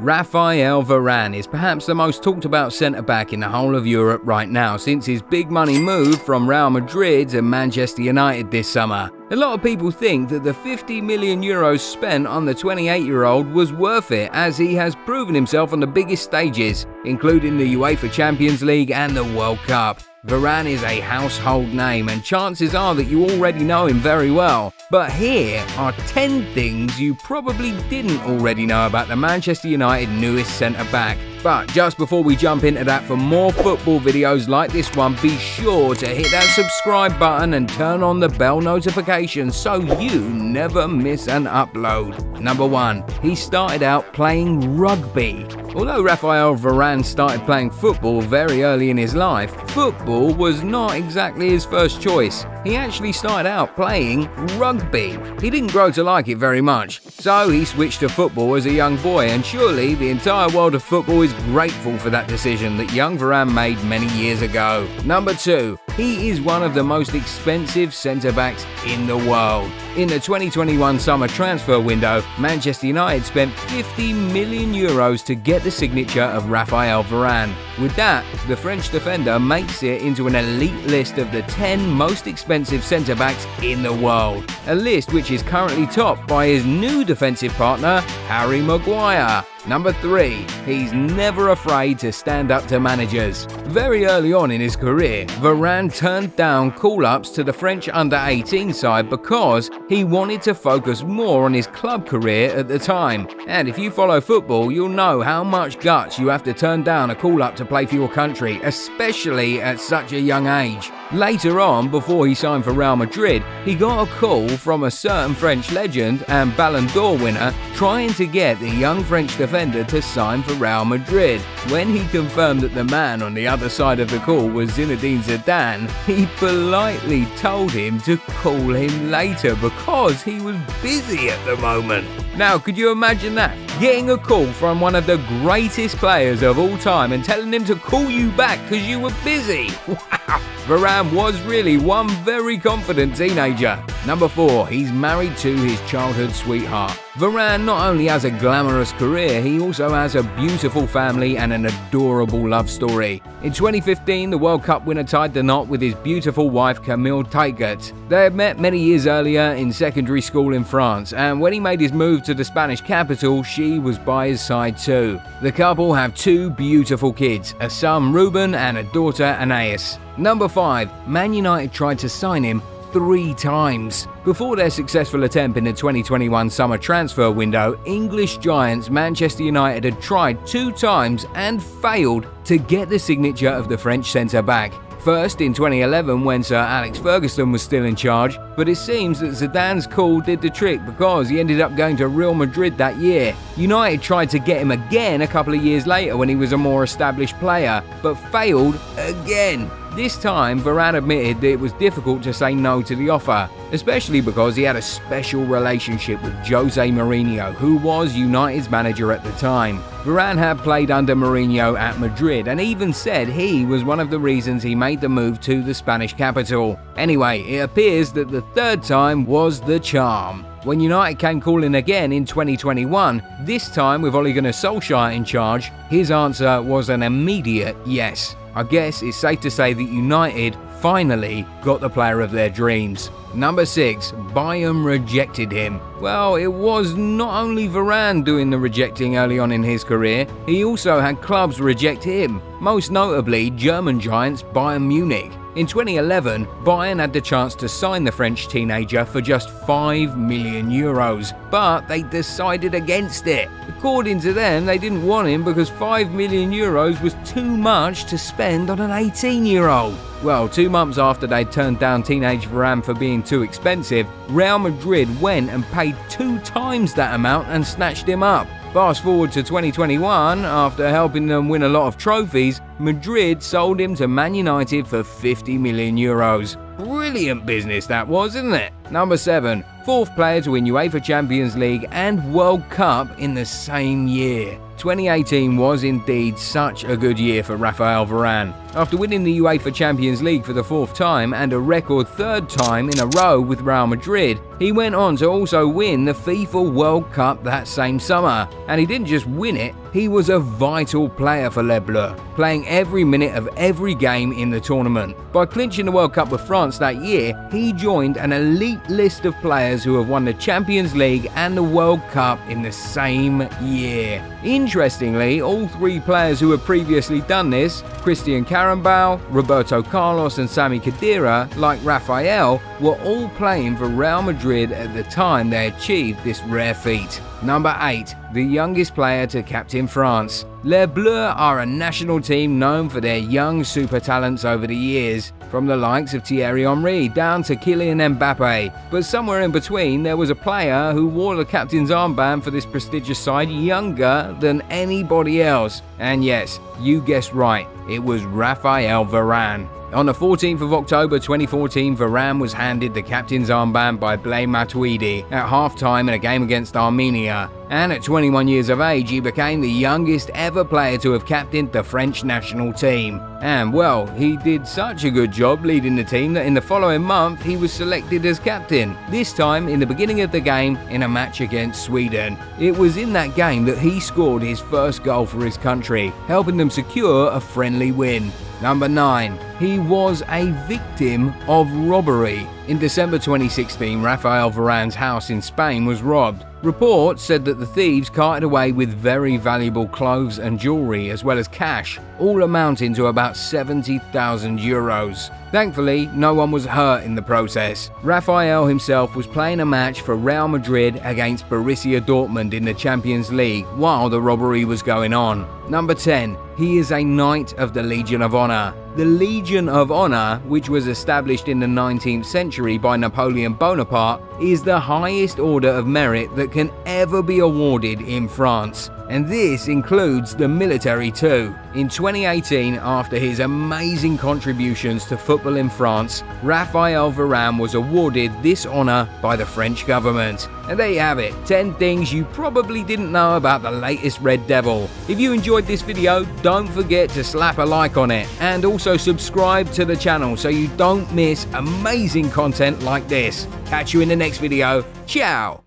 Raphael Varane is perhaps the most talked about centre back in the whole of Europe right now since his big money move from Real Madrid to Manchester United this summer. A lot of people think that the 50 million euros spent on the 28 year old was worth it as he has proven himself on the biggest stages, including the UEFA Champions League and the World Cup. Varane is a household name, and chances are that you already know him very well. But here are 10 things you probably didn't already know about the Manchester United newest centre back. But just before we jump into that, for more football videos like this one, be sure to hit that subscribe button and turn on the bell notification so you never miss an upload. Number 1. He started out playing rugby. Although Raphael Varane started playing football very early in his life, football was not exactly his first choice. He actually started out playing rugby. He didn't grow to like it very much, so he switched to football as a young boy, and surely the entire world of football is grateful for that decision that young Varane made many years ago. Number 2. He is one of the most expensive centre backs in the world. In the 2021 summer transfer window, Manchester United spent 50 million euros to get the signature of Raphael Varane. With that, the French defender makes it into an elite list of the 10 most expensive centre backs in the world. A list which is currently topped by his new defensive partner, Harry Maguire. Number 3. He's never afraid to stand up to managers. Very early on in his career, Varane turned down call ups to the French under 18 side because he wanted to focus more on his club career at the time. And if you follow football, you'll know how much guts you have to turn down a call up to play for your country, especially at such a young age. Later on, before he signed for Real Madrid, he got a call from a certain French legend and Ballon d'Or winner trying to get the young French defender to sign for Real Madrid. When he confirmed that the man on the other side of the call was Zinedine Zidane, he politely told him to call him later because he was busy at the moment. Now, could you imagine that? Getting a call from one of the greatest players of all time and telling him to call you back because you were busy. Wow! Varane was really one very confident teenager. Number 4. He's married to his childhood sweetheart. Varane not only has a glamorous career, he also has a beautiful family and an adorable love story. In 2015, the World Cup winner tied the knot with his beautiful wife Camille Tytgat. They had met many years earlier in secondary school in France, and when he made his move to the Spanish capital, she was by his side too. The couple have two beautiful kids, a son Ruben and a daughter Anais. Number 5. Man United tried to sign him three times. Before their successful attempt in the 2021 summer transfer window, English giants Manchester United had tried two times and failed to get the signature of the French centre back. First in 2011 when Sir Alex Ferguson was still in charge, but it seems that Zidane's call did the trick because he ended up going to Real Madrid that year. United tried to get him again a couple of years later when he was a more established player, but failed again. This time, Varane admitted that it was difficult to say no to the offer, especially because he had a special relationship with Jose Mourinho, who was United's manager at the time. Varane had played under Mourinho at Madrid and even said he was one of the reasons he made the move to the Spanish capital. Anyway, it appears that the third time was the charm. When United came calling again in 2021, this time with Ole Gunnar Solskjaer in charge, his answer was an immediate yes. I guess it's safe to say that United finally got the player of their dreams. Number 6. Bayern rejected him. Well, it was not only Varane doing the rejecting early on in his career, he also had clubs reject him, most notably German giants Bayern Munich. In 2011, Bayern had the chance to sign the French teenager for just 5 million euros, but they decided against it. According to them, they didn't want him because 5 million euros was too much to spend on an 18 year old. Well, two months after they turned down teenage Varane for being too expensive, Real Madrid went and paid two times that amount and snatched him up. Fast forward to 2021, after helping them win a lot of trophies, Madrid sold him to Man United for 50 million euros. Brilliant business that was, isn't it? Number 7. Fourth player to win UEFA Champions League and World Cup in the same year. 2018 was indeed such a good year for Raphael Varane. After winning the UEFA Champions League for the fourth time and a record third time in a row with Real Madrid, he went on to also win the FIFA World Cup that same summer. And he didn't just win it, he was a vital player for Les Bleus, playing every minute of every game in the tournament. By clinching the World Cup with France that year, he joined an elite list of players who have won the Champions League and the World Cup in the same year. Interestingly, all three players who had previously done this, Christian Karembeu, Roberto Carlos and Sami Khedira, like Raphael, were all playing for Real Madrid at the time they achieved this rare feat. Number 8. The youngest player to captain France. Les Bleus are a national team known for their young super talents over the years, from the likes of Thierry Henry down to Kylian Mbappe. But somewhere in between, there was a player who wore the captain's armband for this prestigious side younger than anybody else. And yes, you guessed right, it was Raphael Varane. On the 14th of October 2014, Varane was handed the captain's armband by Blaise Matuidi at half-time in a game against Armenia. And at 21 years of age, he became the youngest ever player to have captained the French national team. And well, he did such a good job leading the team that in the following month he was selected as captain, this time in the beginning of the game in a match against Sweden. It was in that game that he scored his first goal for his country, helping them secure a friendly win. Number 9. He was a victim of robbery. In December 2016, Raphael Varane's house in Spain was robbed. Reports said that the thieves carted away with very valuable clothes and jewellery as well as cash, all amounting to about 70,000 euros. Thankfully, no one was hurt in the process. Raphael himself was playing a match for Real Madrid against Borussia Dortmund in the Champions League while the robbery was going on. Number 10. He is a Knight of the Legion of Honor. The Legion of Honor, which was established in the 19th century by Napoleon Bonaparte, is the highest order of merit that can ever be awarded in France. And this includes the military too. In 2018, after his amazing contributions to football in France, Raphael Varane was awarded this honour by the French government. And there you have it, 10 things you probably didn't know about the latest Red Devil. If you enjoyed this video, don't forget to slap a like on it and also subscribe to the channel so you don't miss amazing content like this. Catch you in the next video. Ciao!